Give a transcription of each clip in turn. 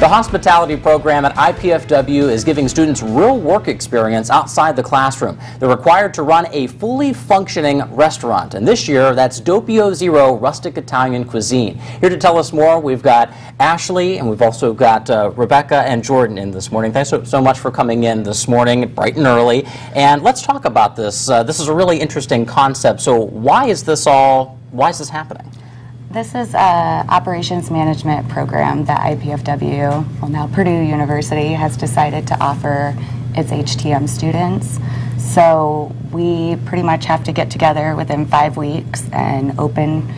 The hospitality program at IPFW is giving students real work experience outside the classroom. They're required to run a fully functioning restaurant, and this year that's Doppio Zero Rustic Italian Cuisine. Here to tell us more, we've got Ashley and we've also got uh, Rebecca and Jordan in this morning. Thanks so, so, much for coming in this morning, bright and early. And let's talk about this. Uh, this is a really interesting concept. So why is this all, why is this happening? This is an operations management program that IPFW, well now Purdue University, has decided to offer its HTM students. So we pretty much have to get together within five weeks and open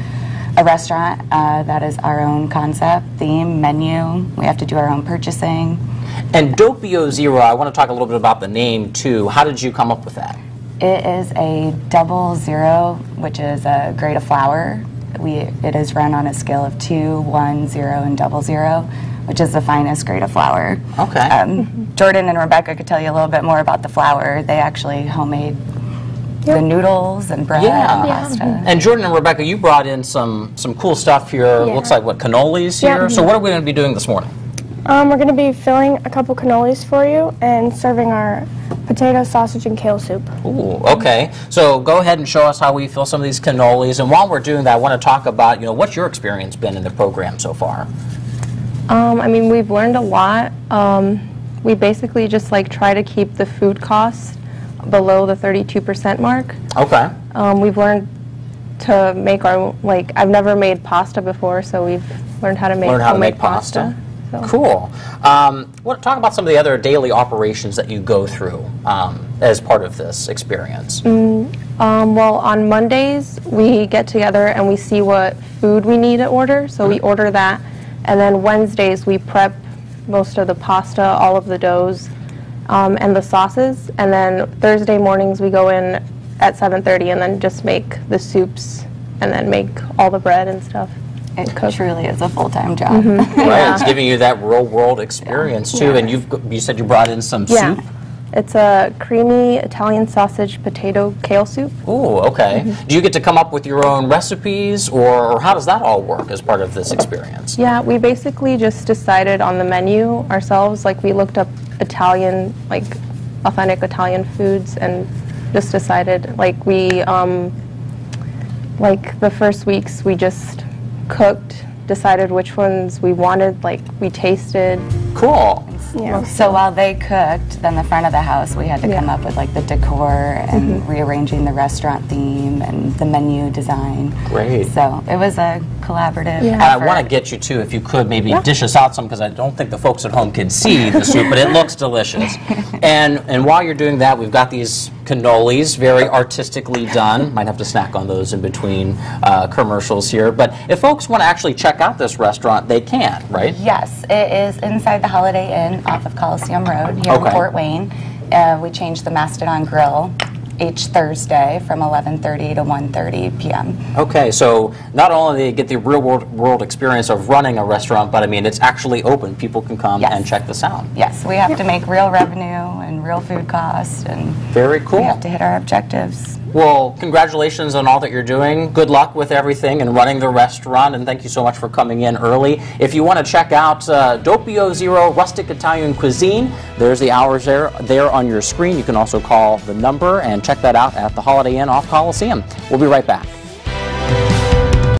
a restaurant uh, that is our own concept, theme, menu. We have to do our own purchasing. And Doppio Zero, I want to talk a little bit about the name too. How did you come up with that? It is a double zero, which is a grade of flour we, it is run on a scale of two, one, zero, and double zero, which is the finest grade of flour. Okay. Um, Jordan and Rebecca could tell you a little bit more about the flour. They actually homemade the noodles and bread yeah. and pasta. And Jordan and Rebecca, you brought in some some cool stuff here. Yeah. Looks like what cannolis here. So what are we going to be doing this morning? Um, we're going to be filling a couple cannolis for you and serving our potato, sausage, and kale soup. Ooh, okay. So go ahead and show us how we fill some of these cannolis. And while we're doing that, I want to talk about, you know, what's your experience been in the program so far? Um, I mean, we've learned a lot. Um, we basically just like try to keep the food costs below the 32% mark. Okay. Um, we've learned to make our, like, I've never made pasta before, so we've learned how to make Learn how to make pasta. pasta. So. Cool. Um, what, talk about some of the other daily operations that you go through um, as part of this experience. Mm, um, well, on Mondays, we get together and we see what food we need to order, so we order that. And then Wednesdays, we prep most of the pasta, all of the doughs, um, and the sauces. And then Thursday mornings, we go in at 7.30 and then just make the soups and then make all the bread and stuff. It truly is a full-time job. Mm -hmm. right, it's giving you that real-world experience too. Yeah. And you've you said you brought in some yeah. soup. It's a creamy Italian sausage potato kale soup. Oh, okay. Mm -hmm. Do you get to come up with your own recipes, or, or how does that all work as part of this experience? Yeah, we basically just decided on the menu ourselves. Like we looked up Italian, like authentic Italian foods, and just decided. Like we, um, like the first weeks, we just cooked, decided which ones we wanted, like we tasted. Cool. Yeah. So while they cooked, then the front of the house, we had to yeah. come up with like the decor and mm -hmm. rearranging the restaurant theme and the menu design. Great. So it was a collaborative. Yeah. I want to get you too, if you could, maybe yeah. dish us out some because I don't think the folks at home can see the soup, but it looks delicious. And and while you're doing that, we've got these cannolis, very artistically done. Might have to snack on those in between uh, commercials here. But if folks want to actually check out this restaurant, they can, right? Yes, it is inside the Holiday Inn off of Coliseum Road here okay. in Fort Wayne. Uh, we changed the Mastodon Grill each Thursday from 11:30 to 1:30 p.m. Okay, so not only do you get the real world, world experience of running a restaurant, but I mean it's actually open. People can come yes. and check this out. Yes, we have to make real revenue and real food costs, and very cool. We have to hit our objectives. Well, congratulations on all that you're doing. Good luck with everything and running the restaurant, and thank you so much for coming in early. If you want to check out uh, Doppio Zero Rustic Italian Cuisine, there's the hours there, there on your screen. You can also call the number and check that out at the Holiday Inn off Coliseum. We'll be right back.